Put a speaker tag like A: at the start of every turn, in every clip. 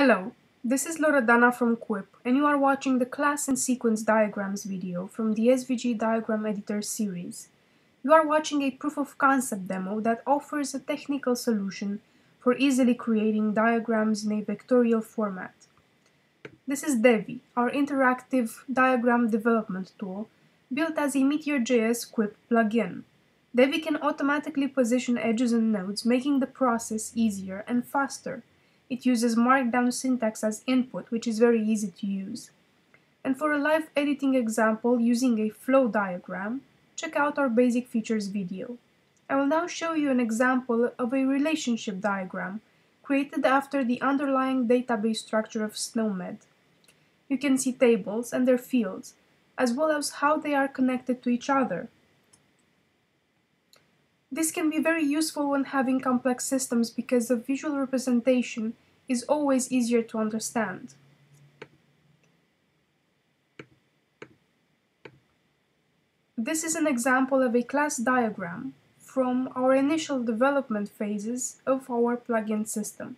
A: Hello, this is Loredana from Kuip and you are watching the class and sequence diagrams video from the SVG Diagram Editor series. You are watching a proof of concept demo that offers a technical solution for easily creating diagrams in a vectorial format. This is Devi, our interactive diagram development tool built as a Meteor.js Kuip plugin. Devi can automatically position edges and nodes, making the process easier and faster. It uses Markdown syntax as input, which is very easy to use. And for a live editing example using a flow diagram, check out our basic features video. I will now show you an example of a relationship diagram created after the underlying database structure of SNOMED. You can see tables and their fields, as well as how they are connected to each other. This can be very useful when having complex systems because the visual representation is always easier to understand. This is an example of a class diagram from our initial development phases of our plugin system.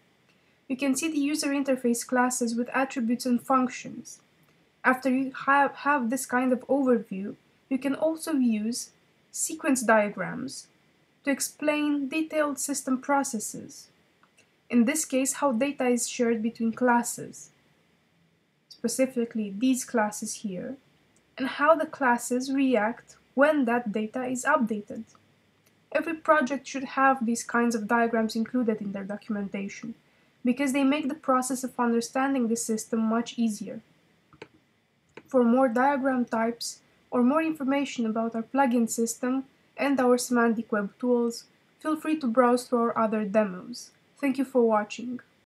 A: You can see the user interface classes with attributes and functions. After you have, have this kind of overview, you can also use sequence diagrams to explain detailed system processes. In this case, how data is shared between classes, specifically these classes here, and how the classes react when that data is updated. Every project should have these kinds of diagrams included in their documentation, because they make the process of understanding the system much easier. For more diagram types or more information about our plugin system, and our semantic web tools, feel free to browse through our other demos. Thank you for watching.